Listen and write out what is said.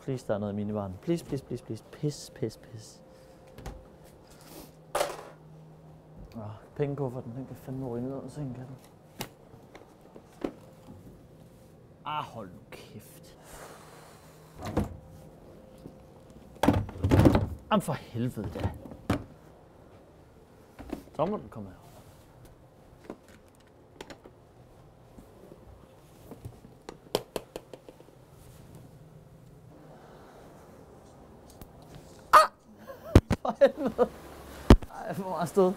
Please, der er noget i minibaren. Please, please, please, please. Pis, pis, pis. Åh, pengekufferten, den kan fandme ryge ned under sengen, kan den? Ah, hold nu kæft. Jamen for helvede da. Så må den komme her. Helvede. Ej, for meget stød.